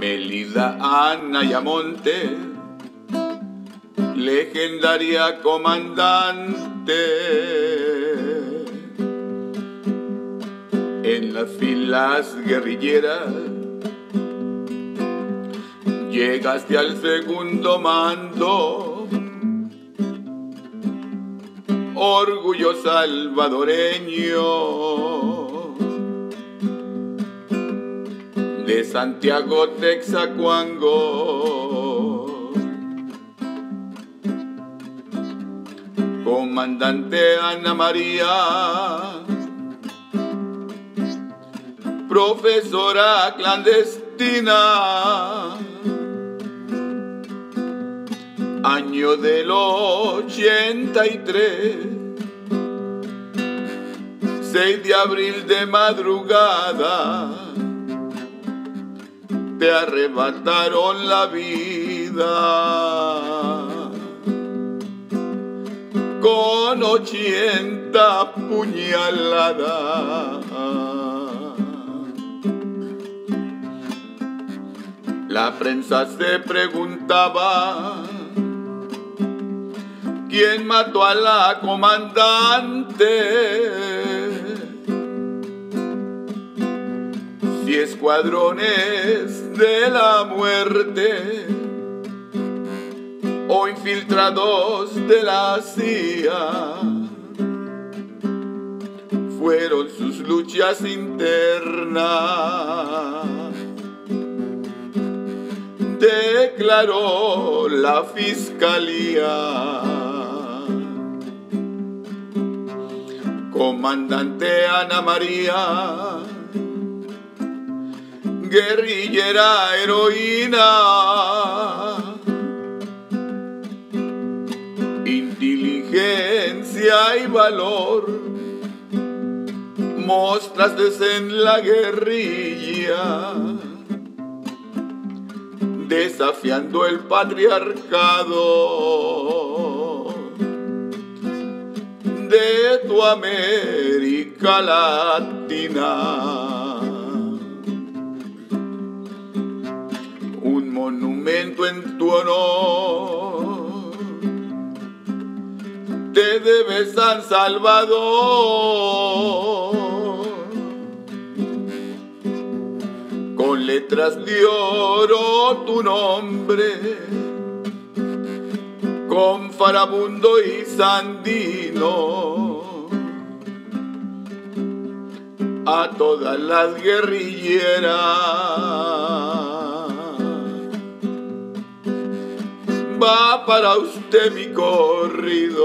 Melida Ana Yamonte, legendaria comandante. En las filas guerrilleras llegaste al segundo mando, orgullo salvadoreño de Santiago Texacuango. Comandante Ana María, profesora clandestina, año del 83, 6 de abril de madrugada te arrebataron la vida con ochenta puñaladas. La prensa se preguntaba quién mató a la comandante y escuadrones de la muerte o infiltrados de la CIA. Fueron sus luchas internas, declaró la fiscalía. Comandante Ana María guerrillera heroína. Inteligencia y valor mostraste en la guerrilla, desafiando el patriarcado de tu América Latina. Monumento en tu honor. Te debe San Salvador. Con letras de oro tu nombre. Con Farabundo y Sandino. A todas las guerrilleras para usted mi corrido.